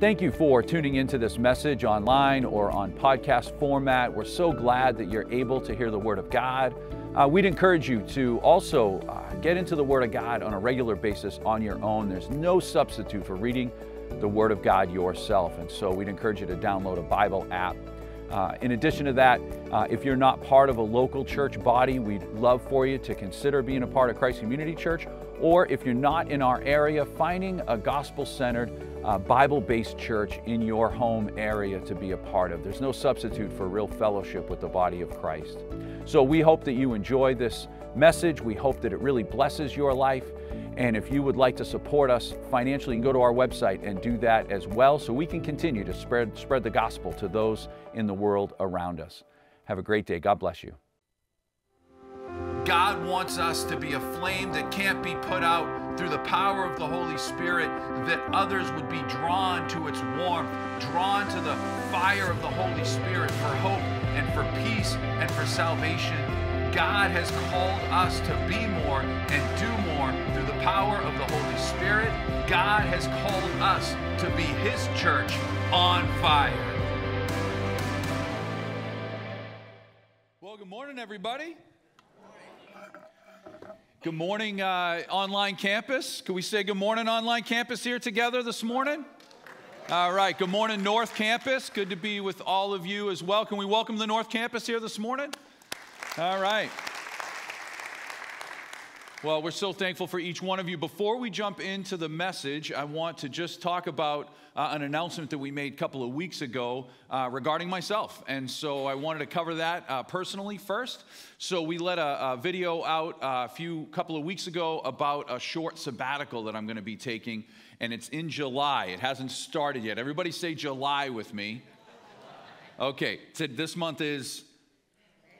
Thank you for tuning into this message online or on podcast format. We're so glad that you're able to hear the Word of God. Uh, we'd encourage you to also uh, get into the Word of God on a regular basis on your own. There's no substitute for reading the Word of God yourself. And so we'd encourage you to download a Bible app. Uh, in addition to that, uh, if you're not part of a local church body, we'd love for you to consider being a part of Christ Community Church. Or if you're not in our area, finding a gospel centered uh, Bible based church in your home area to be a part of. There's no substitute for real fellowship with the body of Christ. So we hope that you enjoy this message. We hope that it really blesses your life. And if you would like to support us financially, you can go to our website and do that as well so we can continue to spread, spread the gospel to those in the world around us. Have a great day. God bless you. God wants us to be a flame that can't be put out through the power of the Holy Spirit, that others would be drawn to its warmth, drawn to the fire of the Holy Spirit for hope and for peace and for salvation. God has called us to be more and do more through the power of the Holy Spirit. God has called us to be His church on fire. Well, good morning, everybody. Good morning, uh, online campus. Can we say good morning, online campus, here together this morning? All right, good morning, North Campus. Good to be with all of you as well. Can we welcome the North Campus here this morning? All right. Well, we're so thankful for each one of you. Before we jump into the message, I want to just talk about uh, an announcement that we made a couple of weeks ago uh, regarding myself. And so I wanted to cover that uh, personally first. So we let a, a video out uh, a few couple of weeks ago about a short sabbatical that I'm going to be taking, and it's in July. It hasn't started yet. Everybody say July with me. Okay, so this month is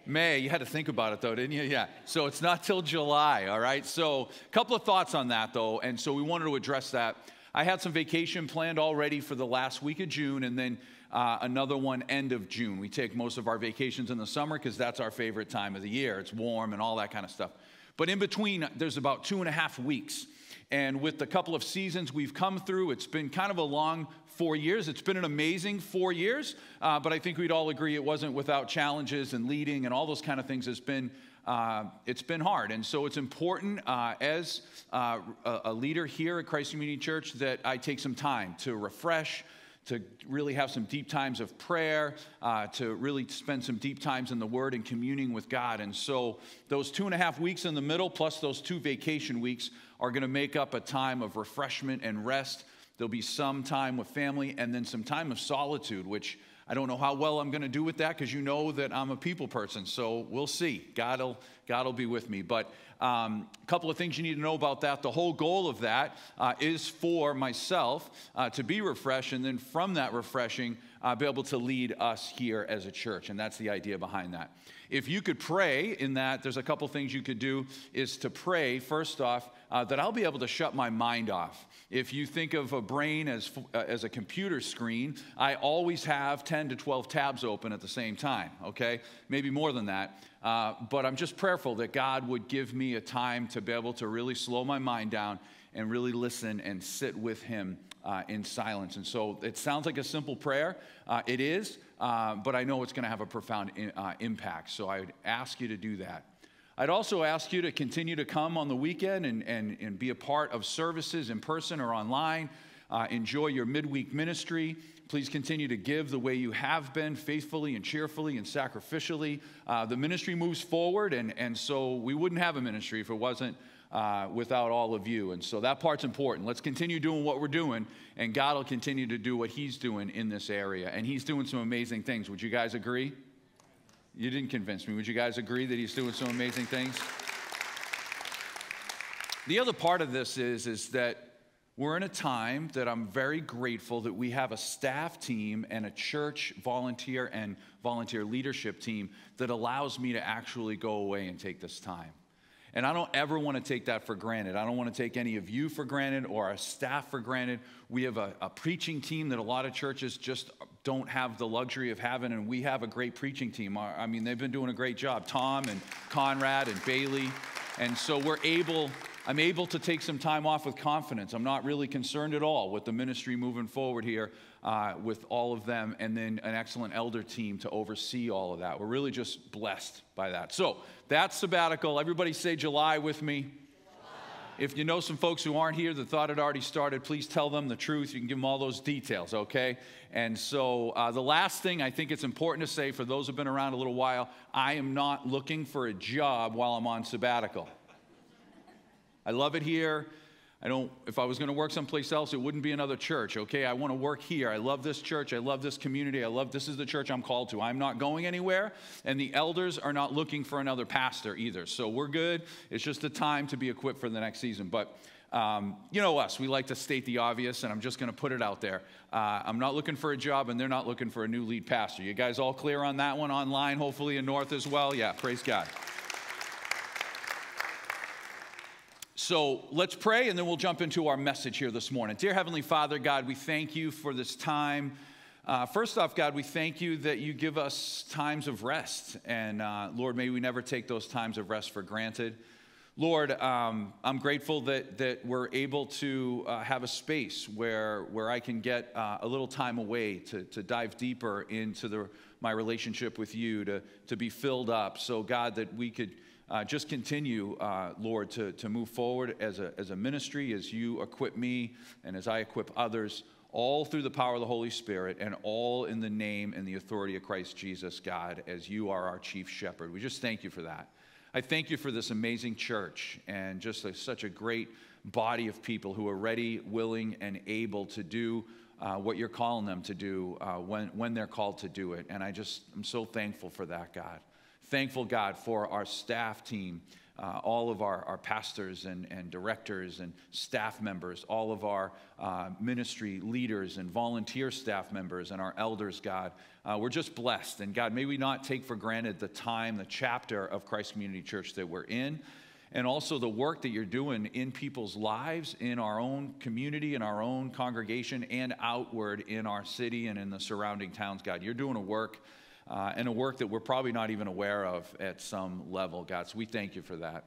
May. You had to think about it though, didn't you? Yeah. So it's not till July, all right? So a couple of thoughts on that though, and so we wanted to address that. I had some vacation planned already for the last week of June and then uh, another one end of June. We take most of our vacations in the summer because that's our favorite time of the year. It's warm and all that kind of stuff. But in between, there's about two and a half weeks. And with the couple of seasons we've come through, it's been kind of a long four years. It's been an amazing four years, uh, but I think we'd all agree it wasn't without challenges and leading and all those kind of things. It's been uh, it's been hard. And so it's important uh, as uh, a leader here at Christ Community Church that I take some time to refresh, to really have some deep times of prayer, uh, to really spend some deep times in the Word and communing with God. And so those two and a half weeks in the middle, plus those two vacation weeks, are going to make up a time of refreshment and rest There'll be some time with family and then some time of solitude, which I don't know how well I'm going to do with that because you know that I'm a people person. So we'll see. God will, God will be with me. But a um, couple of things you need to know about that. The whole goal of that uh, is for myself uh, to be refreshed, and then from that refreshing, uh, be able to lead us here as a church. And that's the idea behind that. If you could pray in that, there's a couple things you could do is to pray, first off, uh, that I'll be able to shut my mind off. If you think of a brain as, uh, as a computer screen, I always have 10 to 12 tabs open at the same time, okay? Maybe more than that. Uh, but I'm just prayerful that God would give me a time to be able to really slow my mind down and really listen and sit with Him uh, in silence. And so it sounds like a simple prayer. Uh, it is, uh, but I know it's going to have a profound in, uh, impact. So I would ask you to do that. I'd also ask you to continue to come on the weekend and, and, and be a part of services in person or online. Uh, enjoy your midweek ministry. Please continue to give the way you have been, faithfully and cheerfully and sacrificially. Uh, the ministry moves forward, and, and so we wouldn't have a ministry if it wasn't uh, without all of you. And so that part's important. Let's continue doing what we're doing, and God will continue to do what He's doing in this area. And He's doing some amazing things. Would you guys agree? You didn't convince me. Would you guys agree that he's doing some amazing things? The other part of this is, is that we're in a time that I'm very grateful that we have a staff team and a church volunteer and volunteer leadership team that allows me to actually go away and take this time. And I don't ever want to take that for granted. I don't want to take any of you for granted or our staff for granted. We have a, a, preaching team that a lot of churches just don't have the luxury of having, and we have a great preaching team. I mean, they've been doing a great job. Tom and Conrad and Bailey. And so we're able I'm able to take some time off with confidence. I'm not really concerned at all with the ministry moving forward here uh, with all of them, and then an excellent elder team to oversee all of that. We're really just blessed by that. So that's sabbatical. Everybody say July with me. If you know some folks who aren't here that thought it already started, please tell them the truth. You can give them all those details, okay? And so, uh, the last thing I think it's important to say for those who've been around a little while I am not looking for a job while I'm on sabbatical. I love it here. I don't, if I was going to work someplace else, it wouldn't be another church, okay? I want to work here. I love this church. I love this community. I love this is the church I'm called to. I'm not going anywhere, and the elders are not looking for another pastor either. So we're good. It's just a time to be equipped for the next season. But um, you know us, we like to state the obvious, and I'm just going to put it out there. Uh, I'm not looking for a job, and they're not looking for a new lead pastor. You guys all clear on that one online, hopefully in North as well? Yeah, praise God. So let's pray and then we'll jump into our message here this morning. Dear Heavenly Father, God, we thank you for this time. Uh, first off, God, we thank you that you give us times of rest. And uh, Lord, may we never take those times of rest for granted. Lord, um, I'm grateful that, that we're able to uh, have a space where, where I can get uh, a little time away to, to dive deeper into the, my relationship with you, to, to be filled up. So, God, that we could uh, just continue, uh, Lord, to, to move forward as a, as a ministry, as you equip me and as I equip others, all through the power of the Holy Spirit and all in the name and the authority of Christ Jesus, God, as you are our chief shepherd. We just thank you for that. I thank you for this amazing church and just a, such a great body of people who are ready, willing, and able to do uh, what you're calling them to do uh, when, when they're called to do it. And I just, I'm so thankful for that, God. Thankful, God, for our staff team, uh, all of our, our pastors and, and directors and staff members, all of our uh, ministry leaders and volunteer staff members and our elders, God. Uh, we're just blessed. And God, may we not take for granted the time, the chapter of Christ Community Church that we're in and also the work that you're doing in people's lives, in our own community, in our own congregation, and outward in our city and in the surrounding towns, God. You're doing a work uh, and a work that we're probably not even aware of at some level, God. So we thank you for that.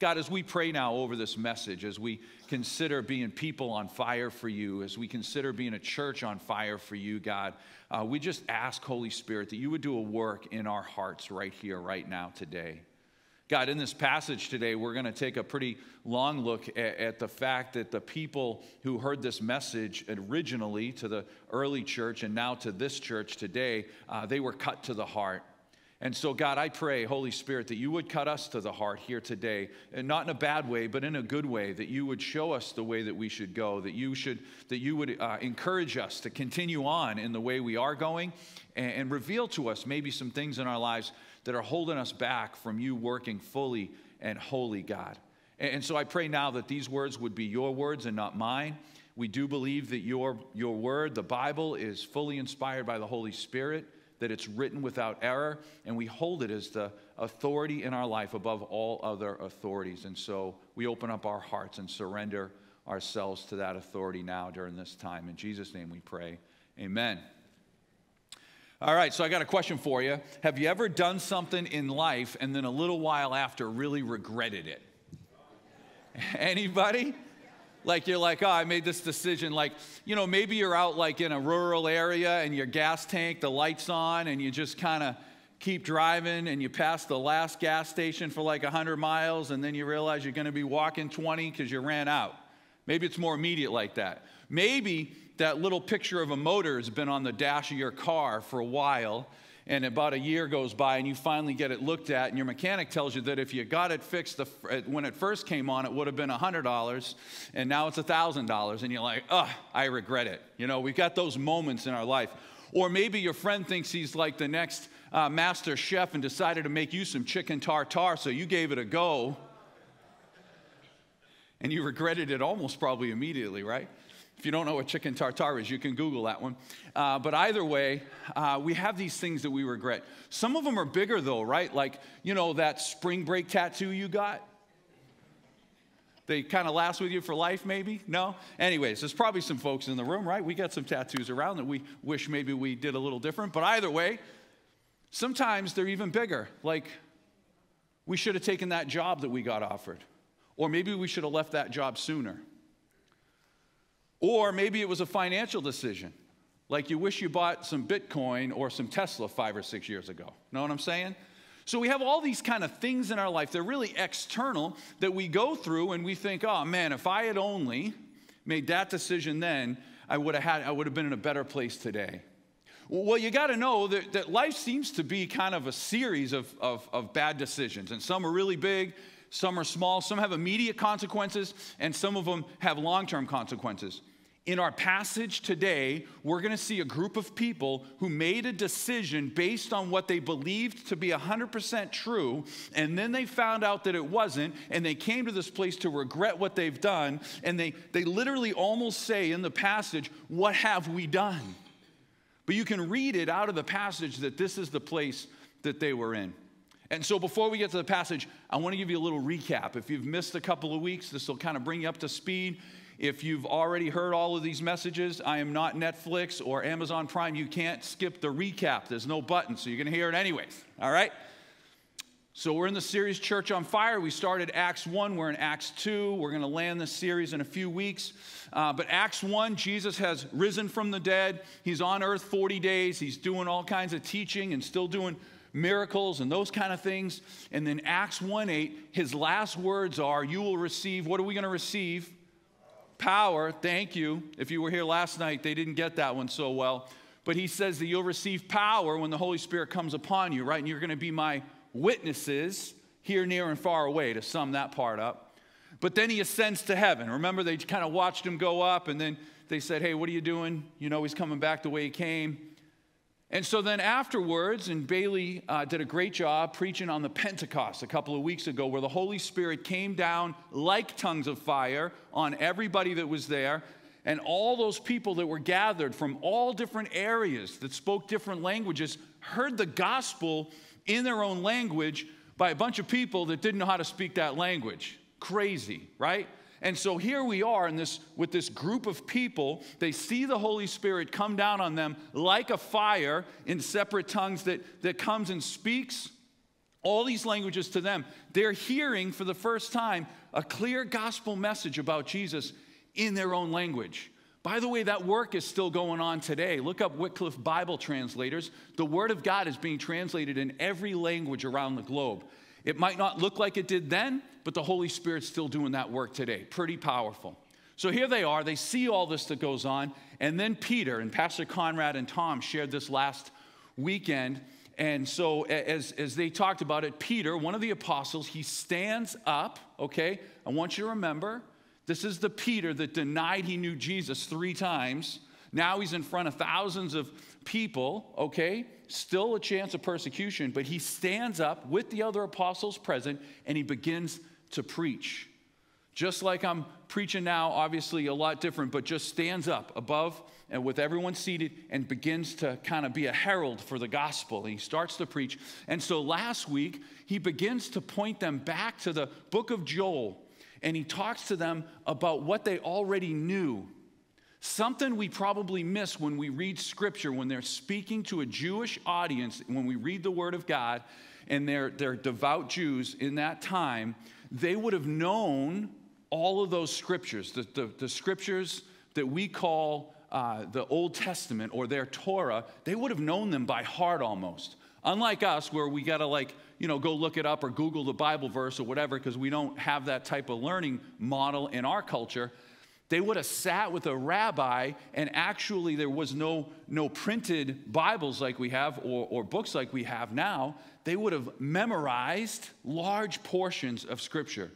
God, as we pray now over this message, as we consider being people on fire for you, as we consider being a church on fire for you, God, uh, we just ask, Holy Spirit, that you would do a work in our hearts right here, right now, today. God, in this passage today, we're going to take a pretty long look at, at, the fact that the people who heard this message originally to the early church and now to this church today, uh, they were cut to the heart. And so, God, I pray, Holy Spirit, that you would cut us to the heart here today, and not in a bad way, but in a good way, that you would show us the way that we should go, that you should, that you would uh, encourage us to continue on in the way we are going, and, and reveal to us maybe some things in our lives that are holding us back from you working fully and wholly, God. And so I pray now that these words would be your words and not mine. We do believe that your, your word, the Bible, is fully inspired by the Holy Spirit, that it's written without error, and we hold it as the authority in our life above all other authorities. And so we open up our hearts and surrender ourselves to that authority now during this time. In Jesus' name we pray. Amen. All right, so I got a question for you. Have you ever done something in life and then a little while after really regretted it? Anybody? Like you're like, oh, I made this decision. Like, you know, maybe you're out like in a rural area and your gas tank, the light's on, and you just kind of keep driving and you pass the last gas station for like 100 miles, and then you realize you're going to be walking 20 because you ran out. Maybe it's more immediate like that. Maybe that little picture of a motor has been on the dash of your car for a while, and about a year goes by and you finally get it looked at, and your mechanic tells you that if you got it fixed the, when it first came on, it would have been $100, and now it's $1,000, and you're like, oh, I regret it. You know, we've got those moments in our life. Or maybe your friend thinks he's like the next uh, master chef and decided to make you some chicken tartare, so you gave it a go. And you regretted it almost probably immediately, right? If you don't know what chicken tartare is, you can Google that one. Uh, but either way, uh, we have these things that we regret. Some of them are bigger, though, right? Like, you know, that spring break tattoo you got? They kind of last with you for life, maybe? No? Anyways, there's probably some folks in the room, right? We got some tattoos around that we wish maybe we did a little different. But either way, sometimes they're even bigger. Like, we should have taken that job that we got offered Or maybe we should have left that job sooner. Or maybe it was a financial decision, like you wish you bought some Bitcoin or some Tesla five or six years ago. Know what I'm saying? So we have all these kind of things in our life. They're really external that we go through and we think, oh man, if I had only made that decision then, I would have had I would have been in a better place today. Well, you got to know that, that life seems to be kind of a series of, of, of bad decisions, and some are really big, some are small, some have immediate consequences, and some of them have long term consequences. In our passage today, we're going to see a group of people who made a decision based on what they believed to be 100% true, and then they found out that it wasn't, and they came to this place to regret what they've done, and they, they literally almost say in the passage, What have we done? But you can read it out of the passage that this is the place that they were in. And so before we get to the passage, I want to give you a little recap. If you've missed a couple of weeks, this will kind of bring you up to speed. If you've already heard all of these messages, I am not Netflix or Amazon Prime. You can't skip the recap. There's no button, so you're going to hear it anyways. All right? So we're in the series Church on Fire. We started Acts 1, we're in Acts 2. We're going to land this series in a few weeks. Uh, but Acts 1, Jesus has risen from the dead. He's on earth 40 days. He's doing all kinds of teaching and still doing miracles and those kind of things. And then Acts 1 8, his last words are, You will receive, what are we going to receive? Power, thank you. If you were here last night, they didn't get that one so well. But he says that you'll receive power when the Holy Spirit comes upon you, right? And you're going to be my witnesses here, near, and far away, to sum that part up. But then he ascends to heaven. Remember, they kind of watched him go up, and then they said, Hey, what are you doing? You know, he's coming back the way he came. And so then afterwards, and Bailey uh, did a great job preaching on the Pentecost a couple of weeks ago, where the Holy Spirit came down like tongues of fire on everybody that was there. And all those people that were gathered from all different areas that spoke different languages heard the gospel in their own language by a bunch of people that didn't know how to speak that language. Crazy, right? And so here we are in this, with this group of people. They see the Holy Spirit come down on them like a fire in separate tongues that, that comes and speaks all these languages to them. They're hearing for the first time a clear gospel message about Jesus in their own language. By the way, that work is still going on today. Look up Wycliffe Bible translators. The Word of God is being translated in every language around the globe. It might not look like it did then, but the Holy Spirit's still doing that work today. Pretty powerful. So here they are. They see all this that goes on. And then Peter and Pastor Conrad and Tom shared this last weekend. And so, as, as they talked about it, Peter, one of the apostles, he stands up. Okay, I want you to remember this is the Peter that denied he knew Jesus three times. Now he's in front of thousands of people, okay? Still a chance of persecution, but he stands up with the other apostles present and he begins to preach. Just like I'm preaching now, obviously a lot different, but just stands up above and with everyone seated and begins to kind of be a herald for the gospel. He starts to preach. And so last week, he begins to point them back to the book of Joel and he talks to them about what they already knew Something we probably miss when we read scripture, when they're speaking to a Jewish audience, when we read the word of God, and they're, they're devout Jews in that time, they would have known all of those scriptures, the, the, the scriptures that we call uh, the Old Testament or their Torah, they would have known them by heart almost. Unlike us, where we got to like, you know, go look it up or Google the Bible verse or whatever, because we don't have that type of learning model in our culture. They would have sat with a rabbi, and actually, there was no, no printed Bibles like we have or, or books like we have now. They would have memorized large portions of Scripture.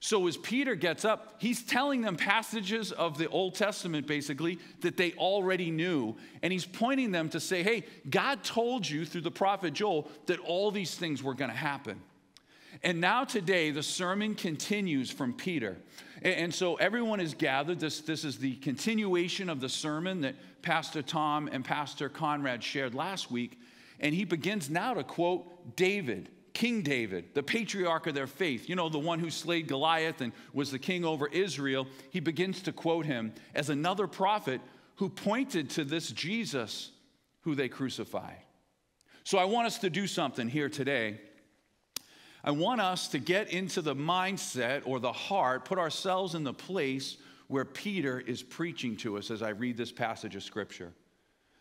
So, as Peter gets up, he's telling them passages of the Old Testament, basically, that they already knew. And he's pointing them to say, hey, God told you through the prophet Joel that all these things were going to happen. And now, today, the sermon continues from Peter. And so everyone is gathered. This, this is the continuation of the sermon that Pastor Tom and Pastor Conrad shared last week. And he begins now to quote David, King David, the patriarch of their faith, you know, the one who slayed Goliath and was the king over Israel. He begins to quote him as another prophet who pointed to this Jesus who they crucified. So I want us to do something here today I want us to get into the mindset or the heart, put ourselves in the place where Peter is preaching to us as I read this passage of Scripture.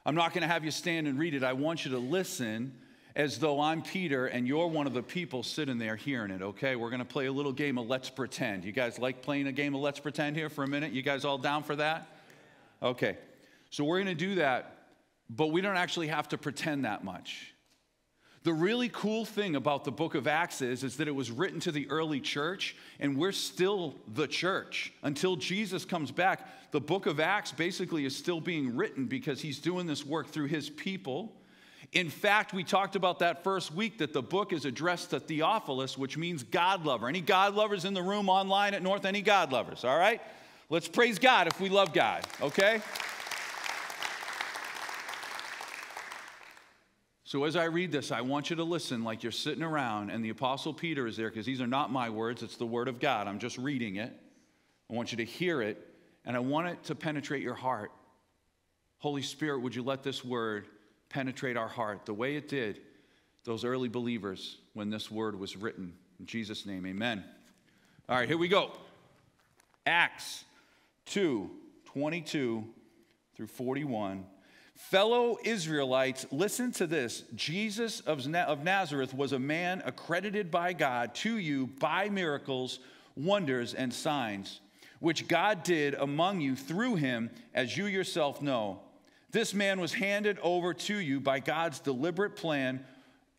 I'm not going to have you stand and read it. I want you to listen as though I'm Peter and you're one of the people sitting there hearing it, okay? We're to play a little game of Let's Pretend. You guys like playing a game of Let's Pretend here for a minute? You guys all down for that? Okay. So we're to do that, but we don't actually have to pretend that much. The really cool thing about the book of Acts is, is that it was written to the early church, and we're still the church. Until Jesus comes back, the book of Acts basically is still being written because he's doing this work through his people. In fact, we talked about that first week that the book is addressed to Theophilus, which means God lover. Any God lovers in the room online at North? Any God lovers? All right? Let's praise God if we love God, okay? So, as I read this, I want you to listen like you're sitting around and the Apostle Peter is there because these are not my words, it's the Word of God. I'm just reading it. I want you to hear it and I want it to penetrate your heart. Holy Spirit, would you let this word penetrate our heart the way it did those early believers when this word was written? In Jesus' name, amen. All right, here we go. Acts 2 22 through 41. Fellow Israelites, listen to this. Jesus of Nazareth was a man accredited by God to you by miracles, wonders, and signs, which God did among you through him, as you yourself know. This man was handed over to you by God's deliberate plan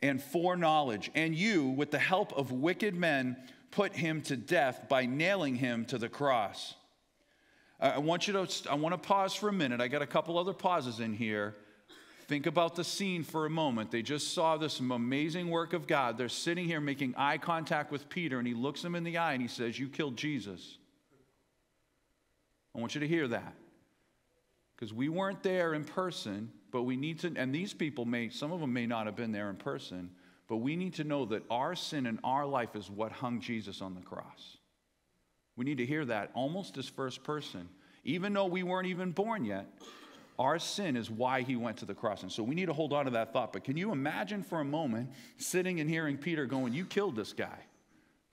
and foreknowledge, and you, with the help of wicked men, put him to death by nailing him to the cross. I want you to, I want to pause for a minute. I got a couple other pauses in here. Think about the scene for a moment. They just saw this amazing work of God. They're sitting here making eye contact with Peter, and he looks him in the eye and he says, You killed Jesus. I want you to hear that. Because we weren't there in person, but we need to, and these people may, some of them may not have been there in person, but we need to know that our sin and our life is what hung Jesus on the cross. We need to hear that almost as first person. Even though we weren't even born yet, our sin is why he went to the cross. And so we need to hold on to that thought. But can you imagine for a moment sitting and hearing Peter going, You killed this guy,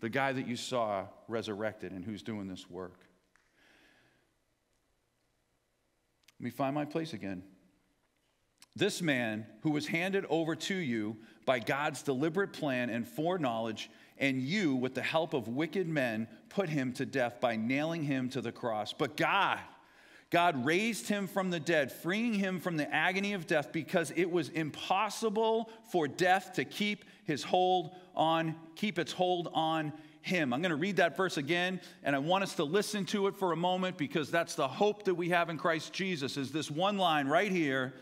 the guy that you saw resurrected and who's doing this work? Let me find my place again. This man who was handed over to you by God's deliberate plan and foreknowledge and you, with the help of wicked men, put him to death by nailing him to the cross. But God, God raised him from the dead, freeing him from the agony of death because it was impossible for death to keep his hold on, keep its hold on him. I'm going to read that verse again, and I want us to listen to it for a moment because that's the hope that we have in Christ Jesus. Is this one line right here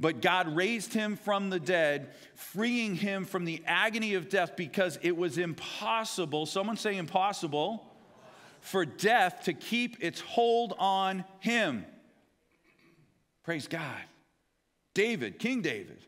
but God raised him from the dead, freeing him from the agony of death because it was impossible, someone say impossible, for death to keep its hold on him. Praise God. David, King David,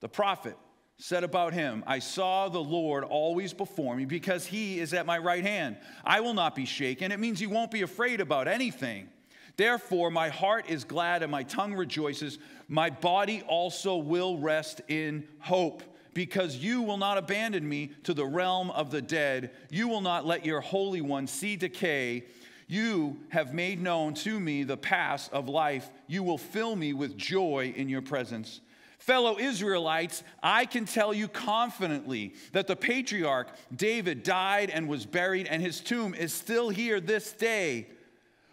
the prophet, said about him, I saw the Lord always before me because he is at my right hand. I will not be shaken. It means you won't be afraid about anything. Therefore, my heart is glad and my tongue rejoices. My body also will rest in hope, because you will not abandon me to the realm of the dead. You will not let your Holy One see decay. You have made known to me the paths of life. You will fill me with joy in your presence. Fellow Israelites, I can tell you confidently that the patriarch David died and was buried, and his tomb is still here this day.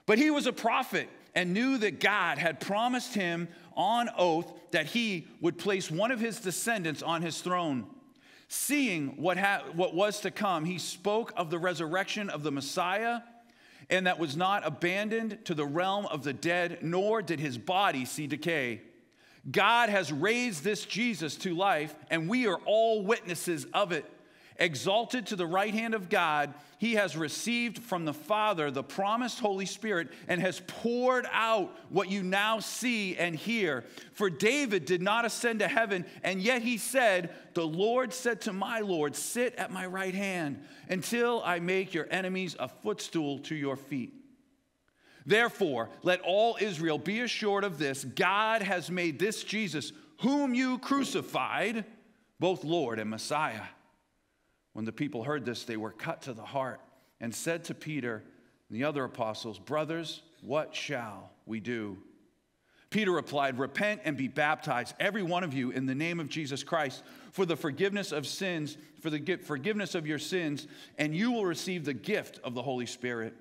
But he was a prophet and knew that God had promised him on oath that he would place one of his descendants on his throne. Seeing what, ha- what was to come, he spoke of the resurrection of the Messiah and that was not abandoned to the realm of the dead, nor did his body see decay. God has raised this Jesus to life, and we are all witnesses of it. Exalted to the right hand of God, he has received from the Father the promised Holy Spirit and has poured out what you now see and hear. For David did not ascend to heaven, and yet he said, The Lord said to my Lord, Sit at my right hand until I make your enemies a footstool to your feet. Therefore, let all Israel be assured of this God has made this Jesus, whom you crucified, both Lord and Messiah. When the people heard this, they were cut to the heart and said to Peter and the other apostles, Brothers, what shall we do? Peter replied, Repent and be baptized, every one of you, in the name of Jesus Christ, for the forgiveness of sins, for the forgiveness of your sins, and you will receive the gift of the Holy Spirit.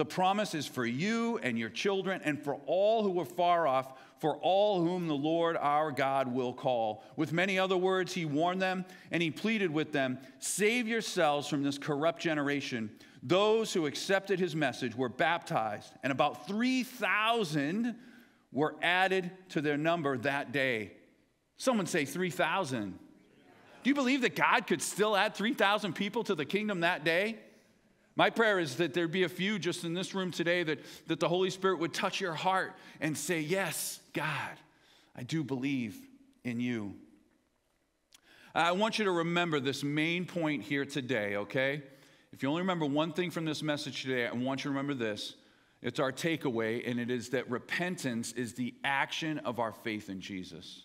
The promise is for you and your children, and for all who are far off, for all whom the Lord our God will call. With many other words, he warned them and he pleaded with them Save yourselves from this corrupt generation. Those who accepted his message were baptized, and about 3,000 were added to their number that day. Someone say 3,000. Do you believe that God could still add 3,000 people to the kingdom that day? My prayer is that there'd be a few just in this room today that, that the Holy Spirit would touch your heart and say, Yes, God, I do believe in you. I want you to remember this main point here today, okay? If you only remember one thing from this message today, I want you to remember this. It's our takeaway, and it is that repentance is the action of our faith in Jesus.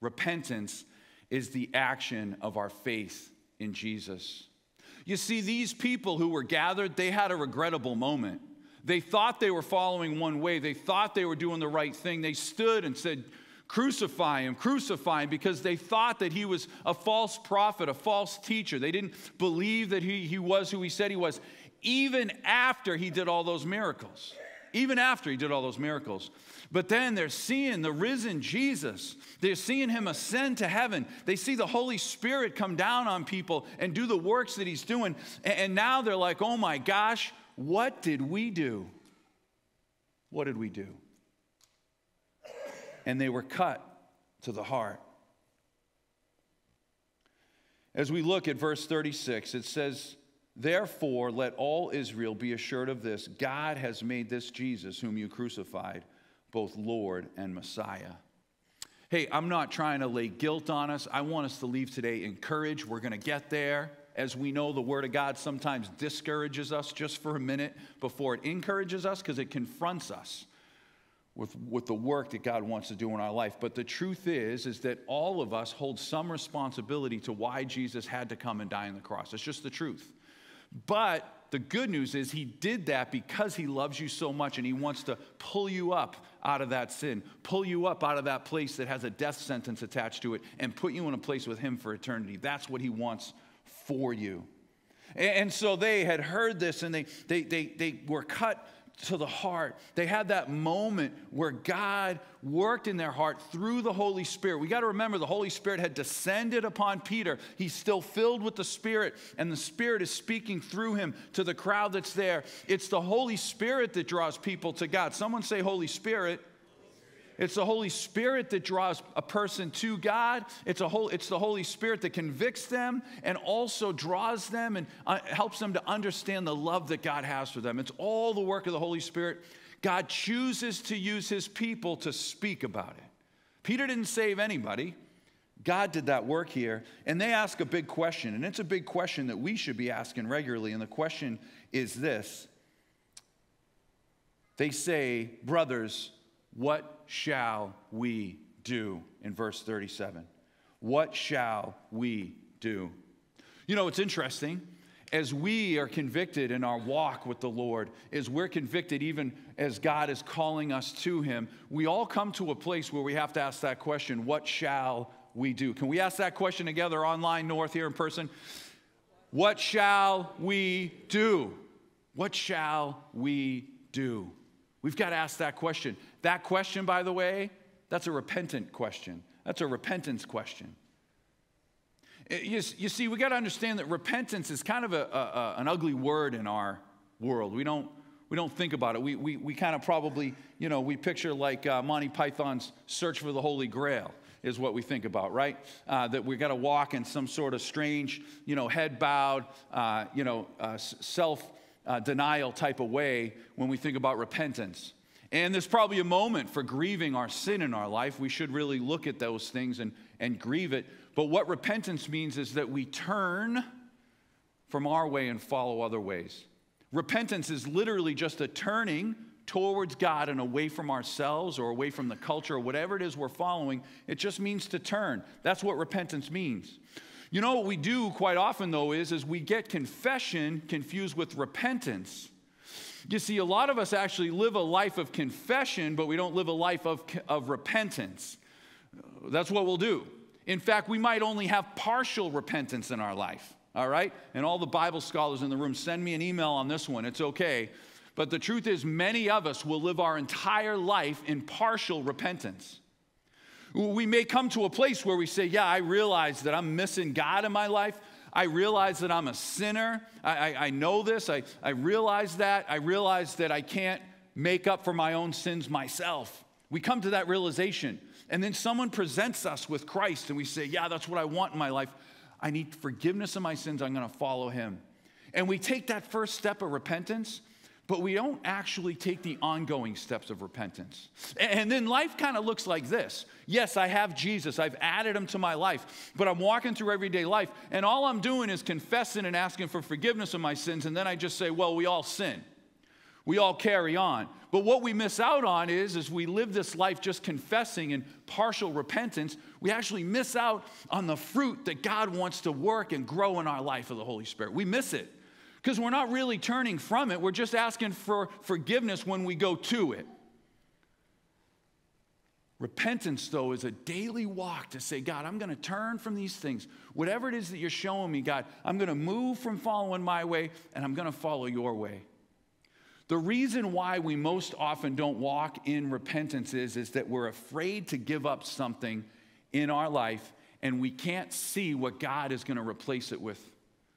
Repentance is the action of our faith in Jesus. You see, these people who were gathered, they had a regrettable moment. They thought they were following one way, they thought they were doing the right thing. They stood and said, Crucify him, crucify him, because they thought that he was a false prophet, a false teacher. They didn't believe that he, he was who he said he was even after he did all those miracles. Even after he did all those miracles. But then they're seeing the risen Jesus. They're seeing him ascend to heaven. They see the Holy Spirit come down on people and do the works that he's doing. And now they're like, oh my gosh, what did we do? What did we do? And they were cut to the heart. As we look at verse 36, it says, Therefore, let all Israel be assured of this God has made this Jesus, whom you crucified, both Lord and Messiah. Hey, I'm not trying to lay guilt on us. I want us to leave today encouraged. We're going to get there. As we know, the Word of God sometimes discourages us just for a minute before it encourages us because it confronts us with, with the work that God wants to do in our life. But the truth is, is that all of us hold some responsibility to why Jesus had to come and die on the cross. It's just the truth. But the good news is he did that because he loves you so much and he wants to pull you up out of that sin, pull you up out of that place that has a death sentence attached to it, and put you in a place with him for eternity. That's what he wants for you. And so they had heard this and they, they, they, they were cut to the heart. They had that moment where God worked in their heart through the Holy Spirit. We got to remember the Holy Spirit had descended upon Peter. He's still filled with the Spirit, and the Spirit is speaking through him to the crowd that's there. It's the Holy Spirit that draws people to God. Someone say, Holy Spirit. It's the Holy Spirit that draws a person to God. It's, a whole, it's the Holy Spirit that convicts them and also draws them and uh, helps them to understand the love that God has for them. It's all the work of the Holy Spirit. God chooses to use his people to speak about it. Peter didn't save anybody. God did that work here. And they ask a big question, and it's a big question that we should be asking regularly. And the question is this They say, Brothers, what shall we do? In verse 37. What shall we do? You know, it's interesting. As we are convicted in our walk with the Lord, as we're convicted, even as God is calling us to Him, we all come to a place where we have to ask that question what shall we do? Can we ask that question together online, North, here in person? What shall we do? What shall we do? We've got to ask that question. That question, by the way, that's a repentant question. That's a repentance question. You, you see, we got to understand that repentance is kind of a, a, an ugly word in our world. We don't, we don't think about it. We, we, we kind of probably, you know, we picture like uh, Monty Python's Search for the Holy Grail is what we think about, right? Uh, that we got to walk in some sort of strange, you know, head bowed, uh, you know, uh, self uh, denial type of way when we think about repentance. And there's probably a moment for grieving our sin in our life. We should really look at those things and, and grieve it. But what repentance means is that we turn from our way and follow other ways. Repentance is literally just a turning towards God and away from ourselves or away from the culture or whatever it is we're following. It just means to turn. That's what repentance means. You know what we do quite often though is is we get confession confused with repentance. You see, a lot of us actually live a life of confession, but we don't live a life of, of repentance. That's what we'll do. In fact, we might only have partial repentance in our life, all right? And all the Bible scholars in the room, send me an email on this one. It's okay. But the truth is, many of us will live our entire life in partial repentance. We may come to a place where we say, Yeah, I realize that I'm missing God in my life. I realize that I'm a sinner. I, I, I know this. I, I realize that. I realize that I can't make up for my own sins myself. We come to that realization. And then someone presents us with Christ, and we say, Yeah, that's what I want in my life. I need forgiveness of my sins. I'm going to follow him. And we take that first step of repentance, but we don't actually take the ongoing steps of repentance. And then life kind of looks like this Yes, I have Jesus, I've added him to my life, but I'm walking through everyday life, and all I'm doing is confessing and asking for forgiveness of my sins, and then I just say, Well, we all sin. We all carry on. But what we miss out on is, as we live this life just confessing and partial repentance, we actually miss out on the fruit that God wants to work and grow in our life of the Holy Spirit. We miss it because we're not really turning from it. We're just asking for forgiveness when we go to it. Repentance, though, is a daily walk to say, God, I'm going to turn from these things. Whatever it is that you're showing me, God, I'm going to move from following my way and I'm going to follow your way. The reason why we most often don't walk in repentance is, is that we're afraid to give up something in our life and we can't see what God is going to replace it with.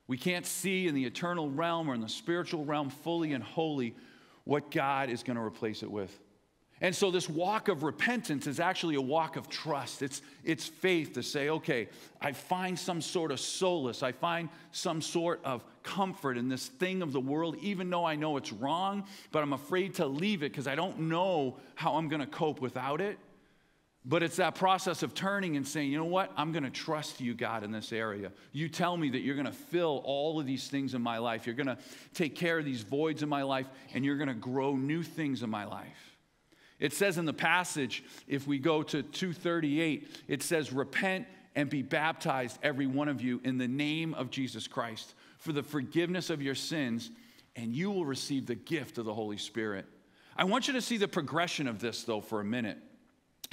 We can't see in the eternal realm or in the spiritual realm fully and wholly what God is going to replace it with. And so, this walk of repentance is actually a walk of trust. It's, it's faith to say, okay, I find some sort of solace. I find some sort of comfort in this thing of the world, even though I know it's wrong, but I'm afraid to leave it because I don't know how I'm going to cope without it. But it's that process of turning and saying, you know what? I'm going to trust you, God, in this area. You tell me that you're going to fill all of these things in my life. You're going to take care of these voids in my life, and you're going to grow new things in my life. It says in the passage, if we go to 238, it says, Repent and be baptized, every one of you, in the name of Jesus Christ for the forgiveness of your sins, and you will receive the gift of the Holy Spirit. I want you to see the progression of this, though, for a minute.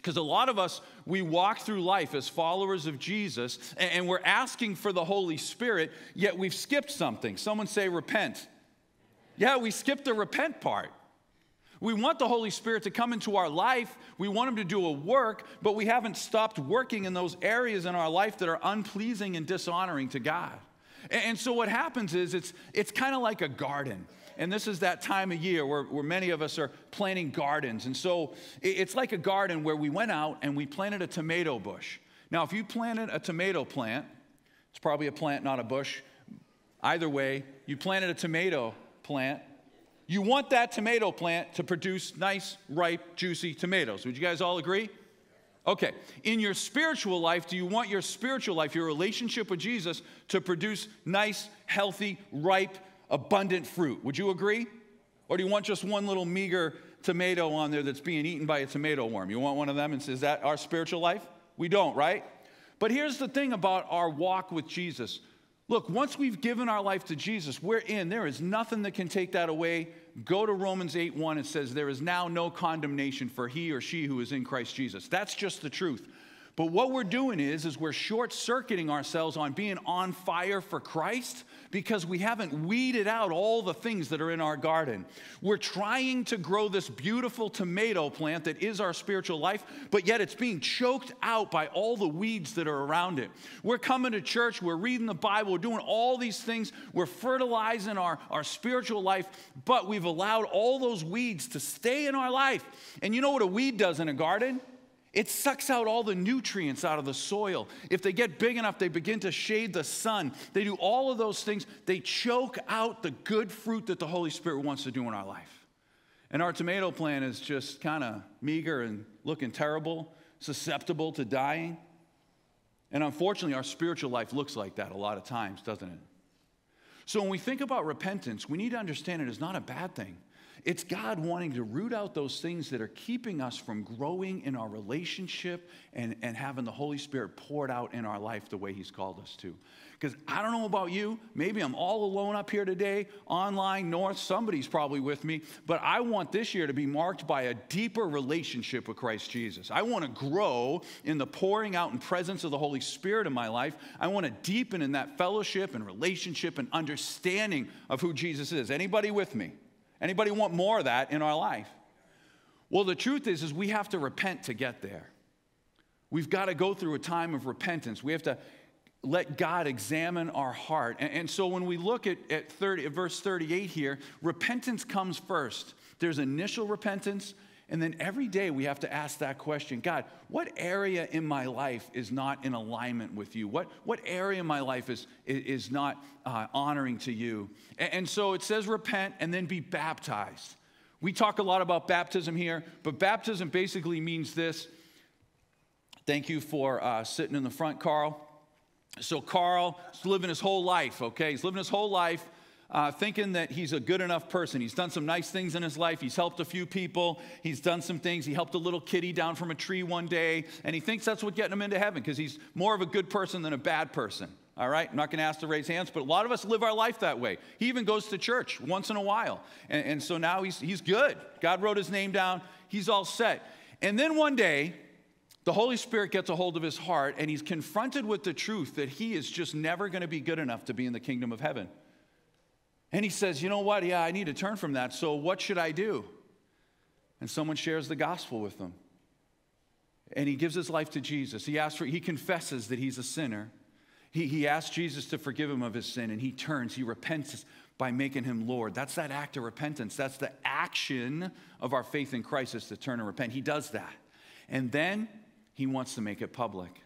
Because a lot of us, we walk through life as followers of Jesus and we're asking for the Holy Spirit, yet we've skipped something. Someone say, repent. Yeah, we skipped the repent part. We want the Holy Spirit to come into our life. We want Him to do a work, but we haven't stopped working in those areas in our life that are unpleasing and dishonoring to God. And so what happens is it's, it's kind of like a garden. And this is that time of year where, where many of us are planting gardens. And so it's like a garden where we went out and we planted a tomato bush. Now, if you planted a tomato plant, it's probably a plant, not a bush. Either way, you planted a tomato plant. You want that tomato plant to produce nice, ripe, juicy tomatoes. Would you guys all agree? Okay, in your spiritual life, do you want your spiritual life, your relationship with Jesus, to produce nice, healthy, ripe, abundant fruit. Would you agree? Or do you want just one little meager tomato on there that's being eaten by a tomato worm? You want one of them and says that our spiritual life? We don't, right? But here's the thing about our walk with Jesus. Look, once we've given our life to Jesus, we're in. There is nothing that can take that away. Go to Romans 8 1. It says, There is now no condemnation for he or she who is in Christ Jesus. That's just the truth. But what we're doing is, is we're short circuiting ourselves on being on fire for Christ because we haven't weeded out all the things that are in our garden. We're trying to grow this beautiful tomato plant that is our spiritual life, but yet it's being choked out by all the weeds that are around it. We're coming to church, we're reading the Bible, we're doing all these things, we're fertilizing our, our spiritual life, but we've allowed all those weeds to stay in our life. And you know what a weed does in a garden? It sucks out all the nutrients out of the soil. If they get big enough, they begin to shade the sun. They do all of those things. They choke out the good fruit that the Holy Spirit wants to do in our life. And our tomato plant is just kind of meager and looking terrible, susceptible to dying. And unfortunately, our spiritual life looks like that a lot of times, doesn't it? So when we think about repentance, we need to understand it is not a bad thing. It's God wanting to root out those things that are keeping us from growing in our relationship and, and having the Holy Spirit poured out in our life the way He's called us to. Because I don't know about you, maybe I'm all alone up here today, online, north, somebody's probably with me, but I want this year to be marked by a deeper relationship with Christ Jesus. I want to grow in the pouring out and presence of the Holy Spirit in my life. I want to deepen in that fellowship and relationship and understanding of who Jesus is. Anybody with me? Anybody want more of that in our life? Well, the truth is, is we have to repent to get there. We've got to go through a time of repentance. We have to let God examine our heart. And, and so when we look at, at 30, verse 38 here, repentance comes first. There's initial repentance, and then every day we have to ask that question God, what area in my life is not in alignment with you? What, what area in my life is, is not uh, honoring to you? And, and so it says repent and then be baptized. We talk a lot about baptism here, but baptism basically means this. Thank you for uh, sitting in the front, Carl. So, Carl is living his whole life, okay? He's living his whole life uh, thinking that he's a good enough person. He's done some nice things in his life. He's helped a few people. He's done some things. He helped a little kitty down from a tree one day, and he thinks that's what getting him into heaven because he's more of a good person than a bad person. All right, I'm not going to ask to raise hands, but a lot of us live our life that way. He even goes to church once in a while. And, and so now he's, he's good. God wrote his name down, he's all set. And then one day, the Holy Spirit gets a hold of his heart and he's confronted with the truth that he is just never going to be good enough to be in the kingdom of heaven. And he says, You know what? Yeah, I need to turn from that. So what should I do? And someone shares the gospel with him. And he gives his life to Jesus. He asks for, he confesses that he's a sinner. He, he asks Jesus to forgive him of his sin, and he turns, he repents by making him Lord. That's that act of repentance. That's the action of our faith in Christ is to turn and repent. He does that. And then he wants to make it public.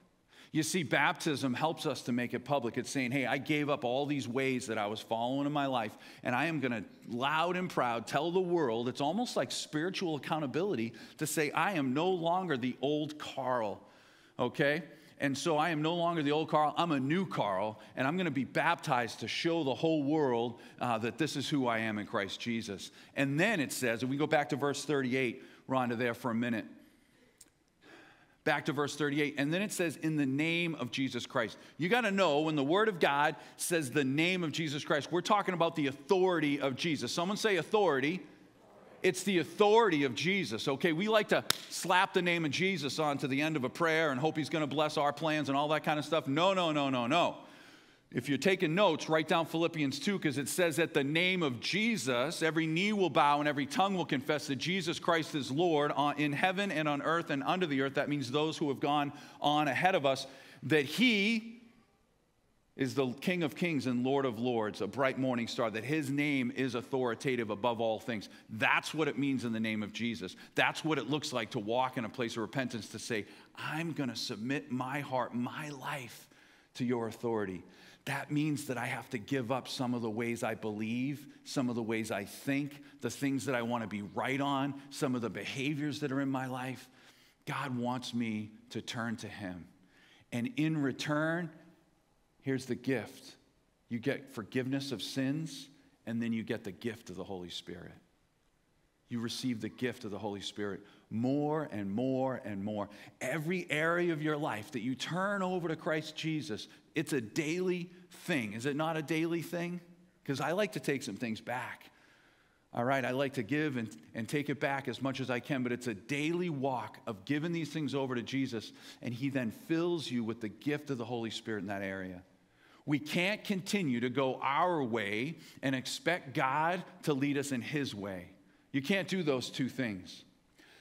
You see, baptism helps us to make it public. It's saying, hey, I gave up all these ways that I was following in my life, and I am going to loud and proud tell the world. It's almost like spiritual accountability to say, I am no longer the old Carl, okay? And so I am no longer the old Carl. I'm a new Carl, and I'm going to be baptized to show the whole world uh, that this is who I am in Christ Jesus. And then it says, and we go back to verse 38, Rhonda, there for a minute back to verse 38. And then it says, in the name of Jesus Christ. You got to know when the word of God says the name of Jesus Christ, we're talking about the authority of Jesus. Someone say authority. It's the authority of Jesus, okay? We like to slap the name of Jesus onto the end of a prayer and hope he's going to bless our plans and all that kind of stuff. No, no, no, no, no. If you're taking notes, write down Philippians 2 because it says that the name of Jesus, every knee will bow and every tongue will confess that Jesus Christ is Lord uh, in heaven and on earth and under the earth. That means those who have gone on ahead of us, that He is the King of kings and Lord of lords, a bright morning star, that His name is authoritative above all things. That's what it means in the name of Jesus. That's what it looks like to walk in a place of repentance to say, I'm going to submit my heart, my life to your authority that means that I have to give up some of the ways I believe, some of the ways I think, the things that I want to be right on, some of the behaviors that are in my life. God wants me to turn to Him. And in return, here's the gift you get forgiveness of sins, and then you get the gift of the Holy Spirit. You receive the gift of the Holy Spirit more and more and more. Every area of your life that you turn over to Christ Jesus, it's a daily thing. Is it not a daily thing? Because I like to take some things back. All right, I like to give and, and take it back as much as I can, but it's a daily walk of giving these things over to Jesus, and He then fills you with the gift of the Holy Spirit in that area. We can't continue to go our way and expect God to lead us in His way. You can't do those two things.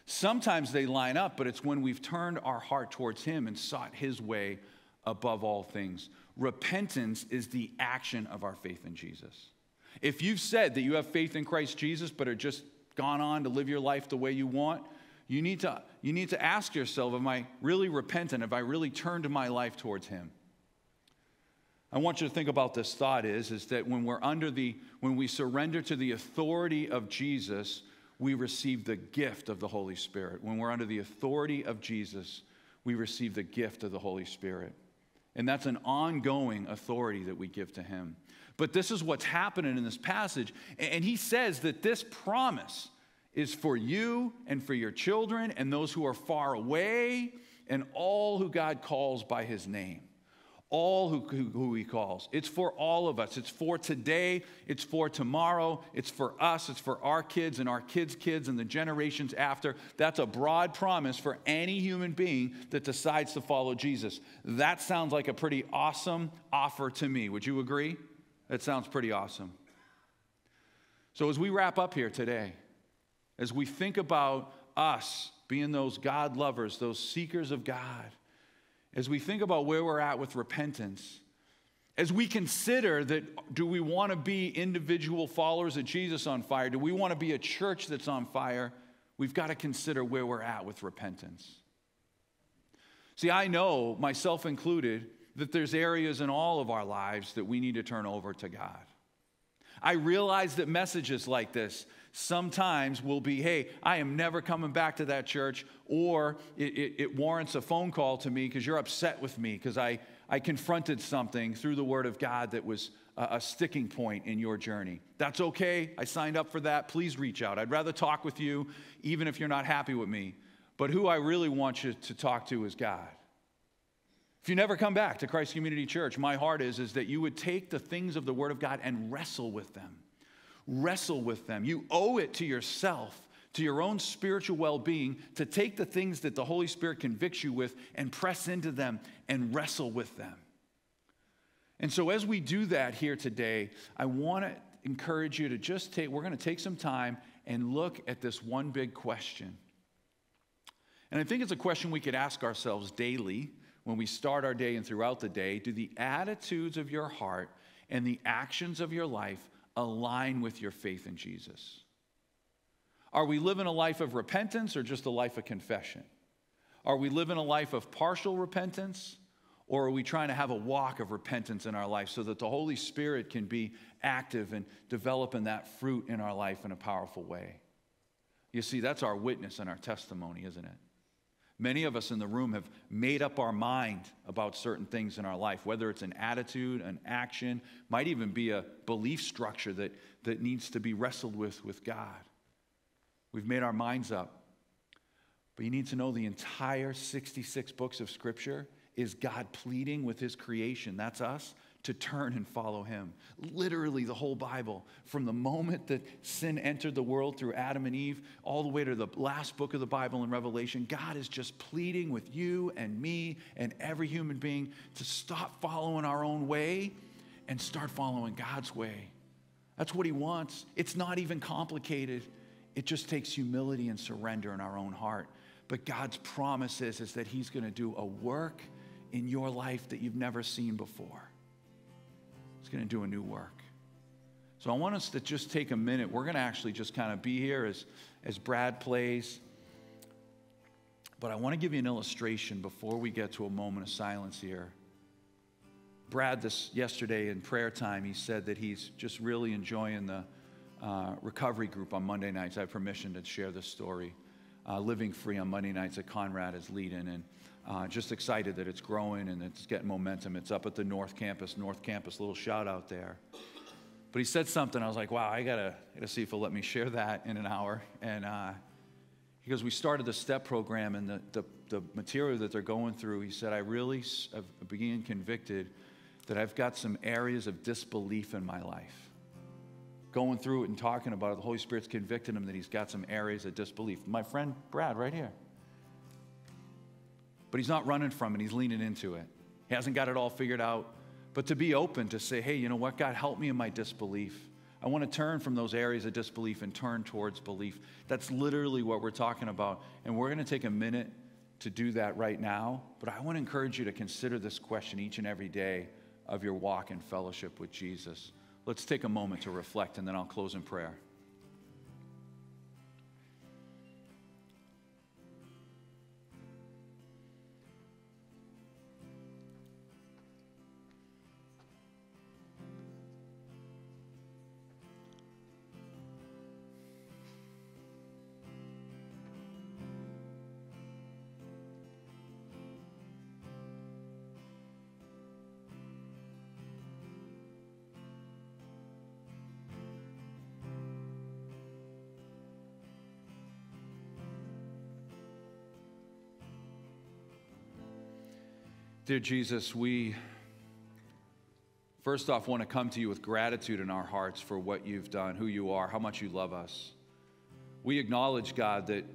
Sometimes they line up, but it's when we've turned our heart towards Him and sought His way above all things. Repentance is the action of our faith in Jesus. If you've said that you have faith in Christ Jesus, but are just gone on to live your life the way you want, you need to, you need to ask yourself, am I really repentant? Have I really turned my life towards Him? I want you to think about this thought is, is that when we're under the, when we surrender to the authority of Jesus, we receive the gift of the Holy Spirit. When we're under the authority of Jesus, we receive the gift of the Holy Spirit. And that's an ongoing authority that we give to him. But this is what's happening in this passage. And he says that this promise, is for you and for your children and those who are far away and all who God calls by his name all who, who, who, he calls. It's for all of us. It's for today. It's for tomorrow. It's for us. It's for our kids and our kids' kids and the generations after. That's a broad promise for any human being that decides to follow Jesus. That sounds like a pretty awesome offer to me. Would you agree? That sounds pretty awesome. So, as we wrap up here today, as we think about us being those God lovers, those seekers of God, as we think about where we're at with repentance, as we consider that do we want to be individual followers of Jesus on fire? Do we want to be a church that's on fire? We've got to consider where we're at with repentance. See, I know, myself included, that there's areas in all of our lives that we need to turn over to God. I realize that messages like this sometimes will be, hey, I am never coming back to that church, or it, it, it warrants a phone call to me because you're upset with me because I, I confronted something through the Word of God that was a, a sticking point in your journey. That's okay. I signed up for that. Please reach out. I'd rather talk with you, even if you're not happy with me. But who I really want you to talk to is God. If you never come back to Christ Community Church, my heart is, is that you would take the things of the Word of God and wrestle with them wrestle with them. You owe it to yourself, to your own spiritual well being, to take the things that the Holy Spirit convicts you with and press into them and wrestle with them. And so, as we do that here today, I want to encourage you to just take, we're going to take some time and look at this one big question. And I think it's a question we could ask ourselves daily when we start our day and throughout the day. Do the attitudes of your heart and the actions of your life align with your faith in Jesus? Are we living a life of repentance or just a life of confession? Are we living a life of partial repentance or are we trying to have a walk of repentance in our life so that the Holy Spirit can be active and developing that fruit in our life in a powerful way? You see, that's our witness and our testimony, isn't it? Many of us in the room have made up our mind about certain things in our life, whether it's an attitude, an action, might even be a belief structure that, that needs to be wrestled with with God. We've made our minds up. But you need to know the entire 66 books of Scripture is God pleading with His creation. That's us to turn and follow him. Literally, the whole Bible, from the moment that sin entered the world through Adam and Eve, all the way to the last book of the Bible in Revelation, God is just pleading with you and me and every human being to stop following our own way and start following God's way. That's what he wants. It's not even complicated. It just takes humility and surrender in our own heart. But God's promise is, is that he's going to do a work in your life that you've never seen before going to do a new work. So I want us to just take a minute. We're going to actually just kind of be here as, as Brad plays. But I want to give you an illustration before we get to a moment of silence here. Brad, this yesterday in prayer time, he said that he's just really enjoying the uh, recovery group on Monday nights. I have permission to share this story. Uh, Living Free on Monday nights that Conrad is leading. And uh, just excited that it's growing and it's getting momentum. It's up at the North Campus. North Campus, little shout out there. But he said something. I was like, wow, I gotta, gotta see if he'll let me share that in an hour. And uh, he goes, we started the STEP program and the, the, the material that they're going through. He said, I really have began convicted that I've got some areas of disbelief in my life. Going through it and talking about it, the Holy Spirit's convicted him that he's got some areas of disbelief. My friend Brad, right here but he's not running from it, he's leaning into it. He hasn't got it all figured out. But to be open to say, hey, you know what, God, help me in my disbelief. I want to turn from those areas of disbelief and turn towards belief. That's literally what we're talking about. And we're going to take a minute to do that right now. But I want to encourage you to consider this question each and every day of your walk in fellowship with Jesus. Let's take a moment to reflect, and then I'll close in prayer. Dear Jesus, we first off want to come to you with gratitude in our hearts for what you've done, who you are, how much you love us. We acknowledge, God, that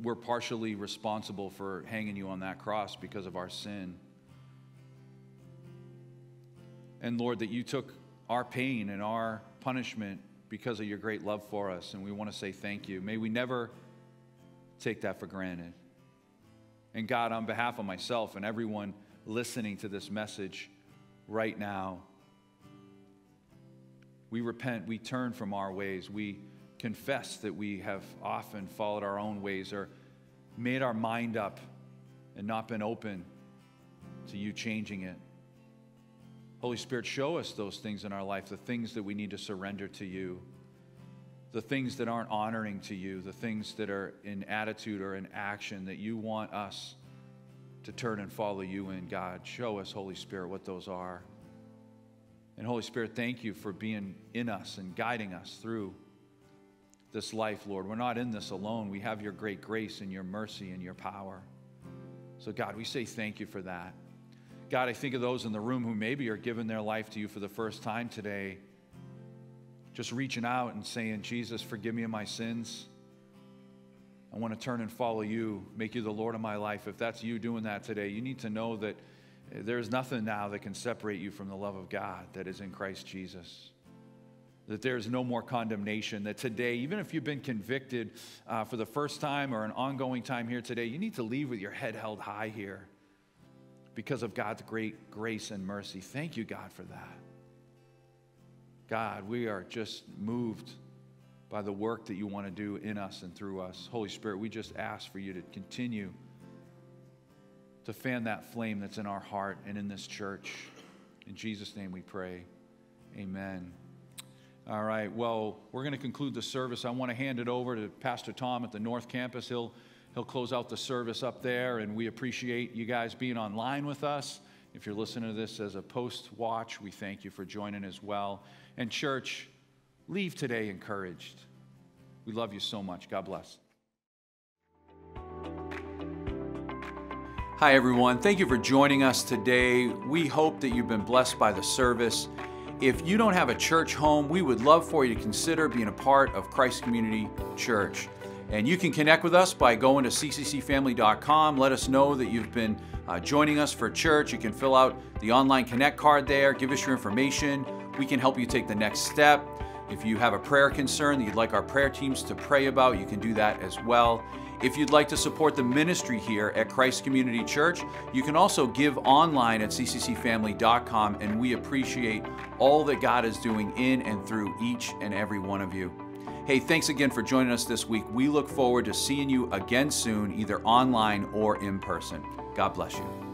we're partially responsible for hanging you on that cross because of our sin. And Lord, that you took our pain and our punishment because of your great love for us. And we want to say thank you. May we never take that for granted. And God, on behalf of myself and everyone listening to this message right now, we repent, we turn from our ways, we confess that we have often followed our own ways or made our mind up and not been open to you changing it. Holy Spirit, show us those things in our life, the things that we need to surrender to you, the things that aren't honoring to you, the things that are in attitude or in action that you want us to turn and follow you in. God, show us, Holy Spirit, what those are. And Holy Spirit, thank you for being in us and guiding us through this life, Lord. We're not in this alone. We have your great grace and your mercy and your power. So, God, we say thank you for that. God, I think of those in the room who maybe are giving their life to you for the first time today, just reaching out and saying, Jesus, forgive me of my sins. I want to turn and follow you, make you the Lord of my life. If that's you doing that today, you need to know that there's nothing now that can separate you from the love of God that is in Christ Jesus. That there's no more condemnation. That today, even if you've been convicted uh, for the first time or an ongoing time here today, you need to leave with your head held high here because of God's great grace and mercy. Thank you, God, for that. God, we are just moved by the work that you want to do in us and through us. Holy Spirit, we just ask for you to continue to fan that flame that's in our heart and in this church. In Jesus' name we pray. Amen. All right, well, we're going to conclude the service. I want to hand it over to Pastor Tom at the North Campus. He'll He'll close out the service up there, and we appreciate you guys being online with us. If you're listening to this as a post watch, we thank you for joining as well. And, church, leave today encouraged. We love you so much. God bless. Hi, everyone. Thank you for joining us today. We hope that you've been blessed by the service. If you don't have a church home, we would love for you to consider being a part of Christ Community Church. And you can connect with us by going to cccfamily.com. Let us know that you've been uh, joining us for church. You can fill out the online connect card there, give us your information. We can help you take the next step. If you have a prayer concern that you'd like our prayer teams to pray about, you can do that as well. If you'd like to support the ministry here at Christ Community Church, you can also give online at cccfamily.com, and we appreciate all that God is doing in and through each and every one of you. Hey, thanks again for joining us this week. We look forward to seeing you again soon, either online or in person. God bless you.